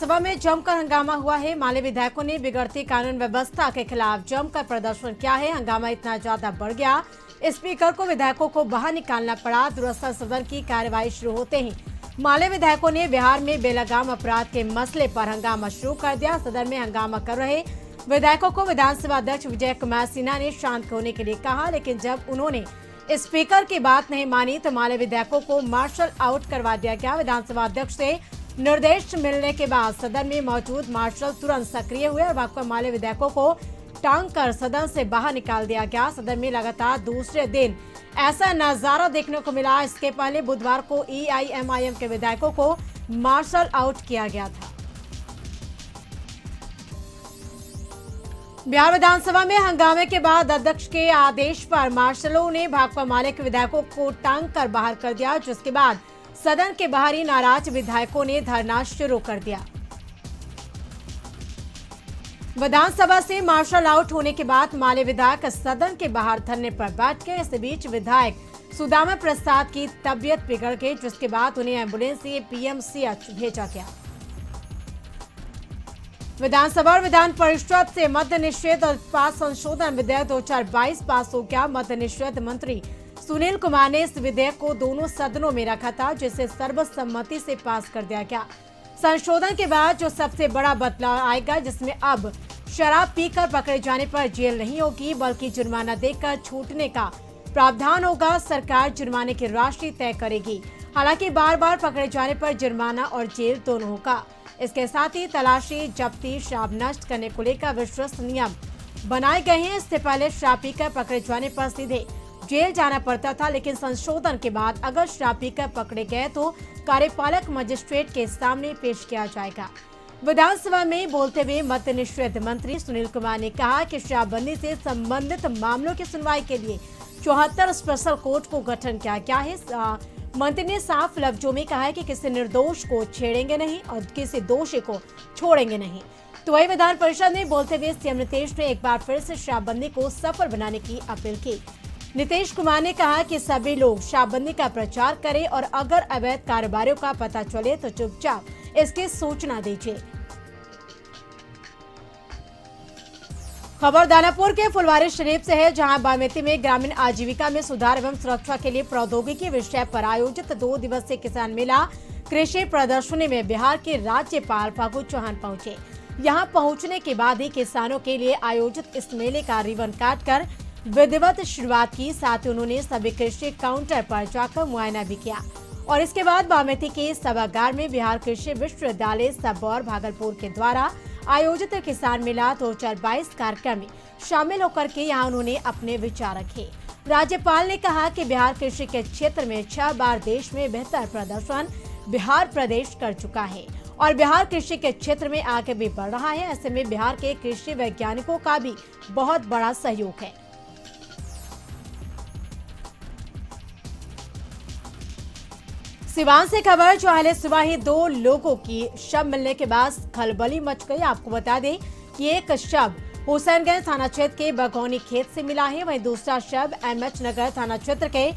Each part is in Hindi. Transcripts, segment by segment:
सभा में जमकर हंगामा हुआ है। माले विधायकों ने बिगड़ती कानून व्यवस्था के खिलाफ जमकर प्रदर्शन किया है। हंगामा इतना ज़्यादा बढ़ गया, स्पीकर को विधायकों को बाहर निकालना पड़ा। दुरस्ता सदन की कार्यवाही शुरू होते ही माले विधायकों ने बिहार में बेलगाम अपराध के मसले पर हंगामा शुरू कर दिया। सदन में हंगामा कर रहे विधायकों को विधानसभा अध्यक्ष विजय कुमार सिन्हा ने शांत होने के लिए कहा, लेकिन जब उन्होंने स्पीकर की बात नहीं मानी तो माले विधायकों को मार्शल आउट करवा दिया गया। विधानसभा अध्यक्ष से निर्देश मिलने के बाद सदन में मौजूद मार्शल तुरंत सक्रिय हुए और भाकपा माले विधायकों को टांग कर सदन से बाहर निकाल दिया गया। सदन में लगातार दूसरे दिन ऐसा नज़ारा देखने को मिला। इसके पहले बुधवार को ईआईएमआईएम के विधायकों को मार्शल आउट किया गया था। बिहार विधानसभा में हंगामे के बाद अध्यक्ष के आदेश पर मार्शलों ने भाकपा माले के विधायकों को टांग कर बाहर कर दिया, जिसके बाद सदन के बाहर ही नाराज़ विधायकों ने धरना शुरू कर दिया। विधानसभा से मार्शल आउट होने के बाद माले विधायक सदन के बाहर धरने पर बैठ गए। इस बीच विधायक सुदामा प्रसाद की तबियत बिगड़ गई, जिसके बाद उन्हें एंबुलेंस से पीएमसीएच भेजा गया। विधानसभा और विधान परिषद से मद्य निषेध और उत्पाद संशोधन विधेयक 2022 पास हो गया। मद्य निषेध मंत्री सुनील कुमार ने इस विधेयक को दोनों सदनों में रखा था, जिसे सर्वसम्मति से पास कर दिया गया। संशोधन के बाद जो सबसे बड़ा बदलाव आएगा, जिसमें अब शराब पीकर पकड़े जाने पर जेल नहीं होगी, बल्कि जुर्माना देकर छूटने का प्रावधान होगा, सरकार जुर्माने की राशि तय करेगी। हालाँकि बार बार पकड़े जाने पर जुर्माना और जेल दोनों होगा। इसके साथ ही तलाशी, जब्ती, शराब नष्ट करने को लेकर विश्वस्त नियम बनाए गए हैं। इससे पहले शराब पीकर पकड़े जाने पर सीधे जेल जाना पड़ता था, लेकिन संशोधन के बाद अगर शराब पीकर पकड़े गए तो कार्यपालक मजिस्ट्रेट के सामने पेश किया जाएगा। विधानसभा में बोलते हुए मत निषेध मंत्री सुनील कुमार ने कहा कि शराबबंदी से संबंधित मामलों की सुनवाई के लिए चौहत्तर स्पेशल कोर्ट को गठन किया गया है। मंत्री ने साफ़ लफ्जों में कहा है कि किसी निर्दोष को छेड़ेंगे नहीं और किसी दोषी को छोड़ेंगे नहीं। तो वही विधान परिषद में बोलते हुए सीएम नीतीश ने एक बार फिर से शराबबंदी को सफल बनाने की अपील की। नीतीश कुमार ने कहा कि सभी लोग शराबबंदी का प्रचार करें और अगर अवैध कारोबारियों का पता चले तो चुपचाप इसकी सूचना दीजिए। खबर दानापुर के फुलवारी शरीफ से है, जहाँ बामेती में ग्रामीण आजीविका में सुधार एवं सुरक्षा के लिए प्रौद्योगिकी विषय पर आयोजित दो दिवसीय किसान मेला कृषि प्रदर्शनी में बिहार के राज्यपाल फागू चौहान पहुँचे। यहाँ पहुँचने के बाद ही किसानों के लिए आयोजित इस मेले का रिबन काट कर विधिवत शुरुआत की, साथ ही उन्होंने सभी कृषि काउंटर पर जाकर मुआयना भी किया। और इसके बाद बामेती के सभागार में बिहार कृषि विश्वविद्यालय सबौर भागलपुर के द्वारा आयोजित किसान मेला दो हज़ार बाईस कार्यक्रम में शामिल होकर के यहाँ उन्होंने अपने विचार रखे। राज्यपाल ने कहा कि बिहार कृषि के क्षेत्र में छह बार देश में बेहतर प्रदर्शन बिहार प्रदेश कर चुका है और बिहार कृषि के क्षेत्र में आगे भी बढ़ रहा है। ऐसे में बिहार के कृषि वैज्ञानिकों का भी बहुत बड़ा सहयोग है। सिवान से खबर जो आज सुबह ही दो लोगों की शव मिलने के बाद खलबली मच गई। आपको बता दें कि एक शव हुसैनगंज थाना क्षेत्र के बगौनी खेत से मिला है। वहीं दूसरा शव एमएच नगर थाना क्षेत्र के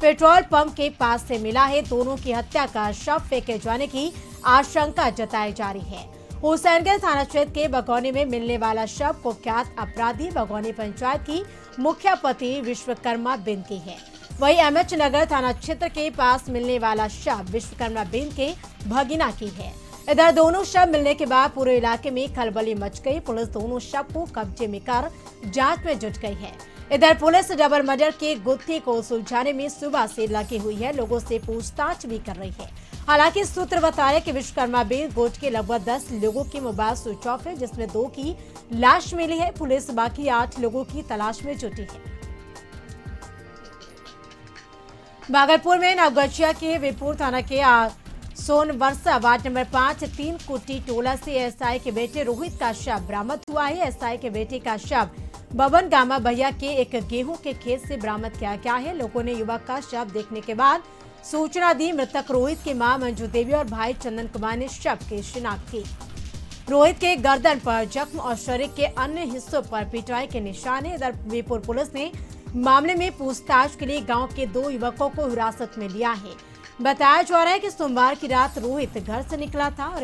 पेट्रोल पंप के पास से मिला है। दोनों की हत्या का शव फेंके जाने की आशंका जताई जा रही है। हुसैनगंज थाना क्षेत्र के बगौनी में मिलने वाला शव कुख्यात अपराधी बगौनी पंचायत की मुख्य पति विश्वकर्मा बिंद है। वही एमएच नगर थाना क्षेत्र के पास मिलने वाला शव विश्वकर्मा बिंद के भगिना की है। इधर दोनों शव मिलने के बाद पूरे इलाके में खलबली मच गई। पुलिस दोनों शव को कब्जे में कर जाँच में जुट गई है। इधर पुलिस डबल मर्डर के गुत्थी को सुलझाने में सुबह से लगी हुई है। लोगों से पूछताछ भी कर रही है। हालाँकि सूत्र बता रहे कि विश्वकर्मा बिंद गोट के लगभग दस लोगों के मोबाइल स्विच ऑफ़ है, जिसमें दो की लाश मिली है। पुलिस बाकी आठ लोगों की तलाश में जुटी है। भागलपुर में नवगछिया के विपुर थाना के सोनवर्षा वार्ड नंबर पाँच, तीन कुटी टोला से एसआई के बेटे रोहित का शव बरामद हुआ है। एसआई के बेटे का शव बबन गामा भैया के एक गेहूँ के खेत से बरामद किया गया है। लोगों ने युवक का शव देखने के बाद सूचना दी। मृतक रोहित की माँ मंजू देवी और भाई चंदन कुमार ने शव की शिनाख्त की। रोहित के गर्दन पर जख्म और शरीर के अन्य हिस्सों पर पिटाई के निशान। है इधर वीरपुर पुलिस ने मामले में पूछताछ के लिए गाँव के दो युवकों को हिरासत में लिया है। बताया जा रहा है कि सोमवार की रात रोहित घर से निकला था और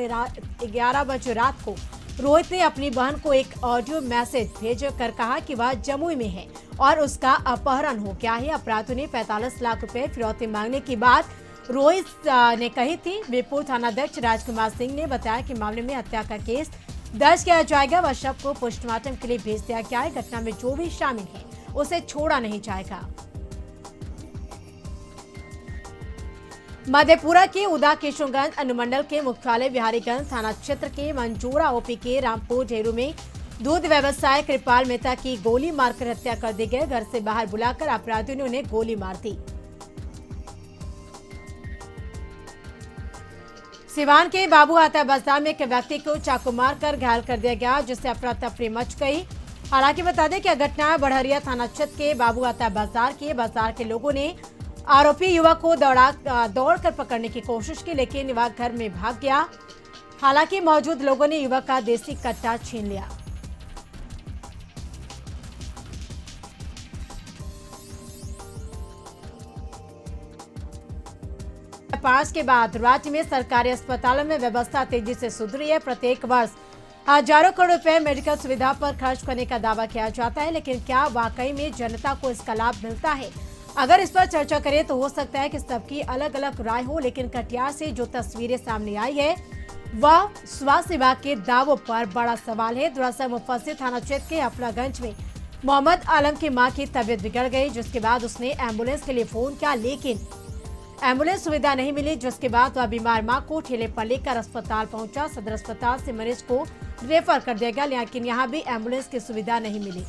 ग्यारह बजे रात को रोहित ने अपनी बहन को एक ऑडियो मैसेज भेज कर कहा कि वह जमुई में है और उसका अपहरण हो गया है। अपराधियों ने 45 लाख रुपए फिरौती मांगने की बात रोहित ने कही थी। वीरपुर थानाध्यक्ष राजकुमार सिंह ने बताया कि मामले में हत्या का केस दर्ज किया जाएगा। व शव को पोस्टमार्टम के लिए भेज दिया गया है। घटना में जो भी शामिल है उसे छोड़ा नहीं जाएगा। मधेपुरा के उदा किशोरगंज अनुमंडल के मुख्यालय बिहारीगंज थाना क्षेत्र के मंजूरा ओपी के रामपुर ढेरू में दूध व्यवसाय कृपाल मेहता की गोली मारकर हत्या कर दी गई। घर से बाहर बुलाकर अपराधियों ने उन्हें गोली मार दी। सिवान के बाबू आता बाज़ार में एक व्यक्ति को चाकू मारकर घायल कर दिया गया, जिससे अफरा तफरी मच गई। हालाँकि बता दें कि घटना बढ़हरिया थाना क्षेत्र के बाबू आता बाज़ार के बाज़ार के लोगों ने आरोपी युवक को दौड़ा, दौड़कर पकड़ने की कोशिश की, लेकिन युवक घर में भाग गया। हालाँकि मौजूद लोगों ने युवक का देसी कट्टा छीन लिया। पास के बाद राज्य में सरकारी अस्पतालों में व्यवस्था तेज़ी से सुधरी है। प्रत्येक वर्ष हज़ारों करोड़ रुपए मेडिकल सुविधा पर खर्च करने का दावा किया जाता है, लेकिन क्या वाकई में जनता को इसका लाभ मिलता है? अगर इस पर चर्चा करें तो हो सकता है कि सबकी अलग अलग राय हो, लेकिन कटिहार से जो तस्वीरें सामने आई है, वह स्वास्थ्य विभाग के दावों पर बड़ा सवाल है। दरअसल मुफस्सिर थाना क्षेत्र के अपनागंज में मोहम्मद आलम की माँ की तबीयत बिगड़ गई, जिसके बाद उसने एंबुलेंस के लिए फ़ोन किया, लेकिन एंबुलेंस सुविधा नहीं मिली, जिसके बाद वह बीमार माँ को ठेले पर लेकर अस्पताल पहुँचा। सदर अस्पताल से मरीज़ को रेफर कर दिया गया लेकिन यहाँ भी एंबुलेंस की सुविधा नहीं मिली।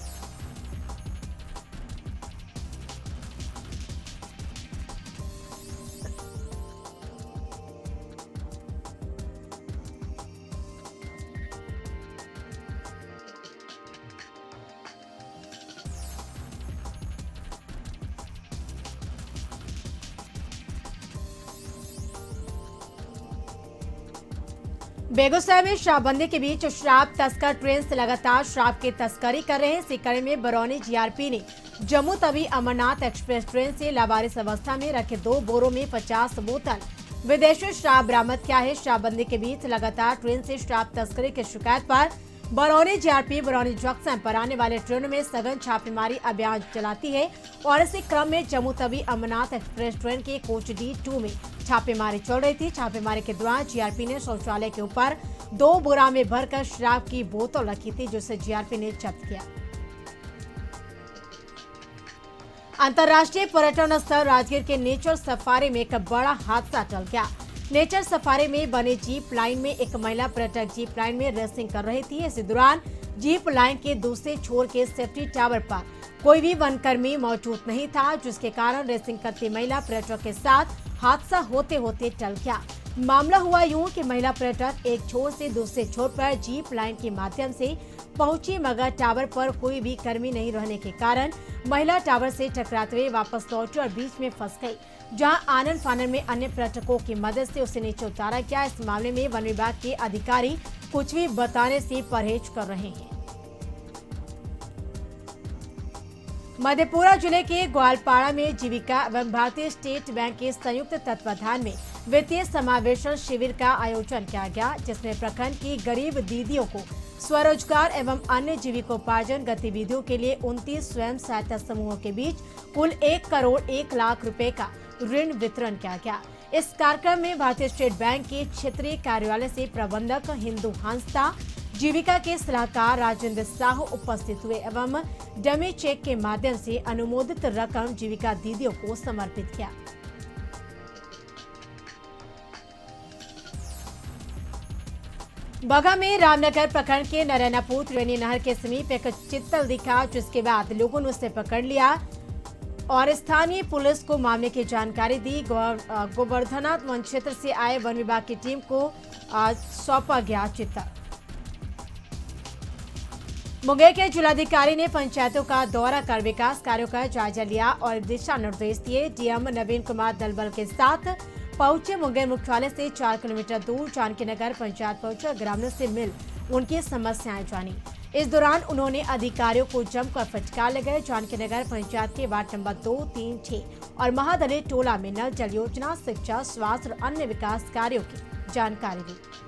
बेगूसराय में शराबबंदी के बीच शराब तस्कर ट्रेन से लगातार शराब की तस्करी कर रहे हैं। इसी में बरौनी जीआरपी ने जम्मू तभी अमरनाथ एक्सप्रेस ट्रेन से लावारिस अवस्था में रखे दो बोरों में 50 बोतल। विदेशी शराब बरामद किया है। शराबबंदी के बीच लगातार ट्रेन से शराब तस्करी की शिकायत पर बरौनी जीआरपी, बरौनी जंक्शन पर आने वाले ट्रेनों में सघन छापेमारी अभियान चलाती है और इसी क्रम में जम्मू तवी अमरनाथ एक्सप्रेस ट्रेन के कोच डी टू में छापेमारी चल रही थी। छापेमारी के दौरान जीआरपी ने शौचालय के ऊपर दो बोरा में भरकर शराब की बोतल रखी थी, जिसे जीआरपी ने जब्त किया। अंतर्राष्ट्रीय पर्यटन स्थल राजगीर के नेचर सफारी में एक बड़ा हादसा टल गया। नेचर सफारी में बने जीप लाइन में एक महिला पर्यटक जीप लाइन में रेसिंग कर रही थी। इसी दौरान जीप लाइन के दूसरे छोर के सेफ्टी टावर पर कोई भी वनकर्मी मौजूद नहीं था, जिसके कारण रेसिंग करती महिला पर्यटक के साथ हादसा होते होते टल गया। मामला हुआ यूँ कि महिला पर्यटक एक छोर से दूसरे छोर पर जीप लाइन के माध्यम से पहुँची, मगर टावर पर कोई भी कर्मी नहीं रहने के कारण महिला टावर से टकराते हुए वापस लौटी और बीच में फंस गई। जहाँ आनंद फानन में अन्य पर्यटकों की मदद से उसे नीचे उतारा गया इस मामले में वन विभाग के अधिकारी कुछ भी बताने से परहेज कर रहे हैं। मधेपुरा ज़िले के ग्वालपाड़ा में जीविका एवं भारतीय स्टेट बैंक के संयुक्त तत्वाधान में वित्तीय समावेशन शिविर का आयोजन किया गया जिसमें प्रखंड की गरीब दीदियों को स्वरोजगार एवं अन्य जीविकोपार्जन गतिविधियों के लिए उनतीस स्वयं सहायता समूहों के बीच कुल एक करोड़ एक लाख रुपए का ऋण वितरण किया गया। इस कार्यक्रम में भारतीय स्टेट बैंक के क्षेत्रीय कार्यालय से प्रबंधक हिंदू हंसता जीविका के सलाहकार राजेंद्र साहू उपस्थित हुए एवं डमी चेक के माध्यम से अनुमोदित रकम जीविका दीदियों को समर्पित किया। बगा में रामनगर प्रखंड के नारायणापुर त्रिवेणी नहर के समीप एक चित्तल दिखा, जिसके बाद लोगों ने उसे पकड़ लिया। और स्थानीय पुलिस को मामले की जानकारी दी। गोवर्धनाथ वन क्षेत्र से आए वन विभाग की टीम को सौंपा गया चित्तल मुंगेर के जिलाधिकारी ने पंचायतों का दौरा कर विकास कार्यों का जायजा लिया और दिशा निर्देश दिए। डीएम नवीन कुमार दलबल के साथ पहुँचे मुंगेर मुख्यालय से चार किलोमीटर दूर जानकी नगर पंचायत पहुँचे, ग्रामीणों से मिल, उनकी समस्याएँ जानी। इस दौरान उन्होंने अधिकारियों को जमकर फटकार लगाए जानकी नगर पंचायत के वार्ड नंबर दो, तीन, छह और महादलित टोला में नल जल योजना, शिक्षा, स्वास्थ्य और अन्य विकास कार्यों की जानकारी दी।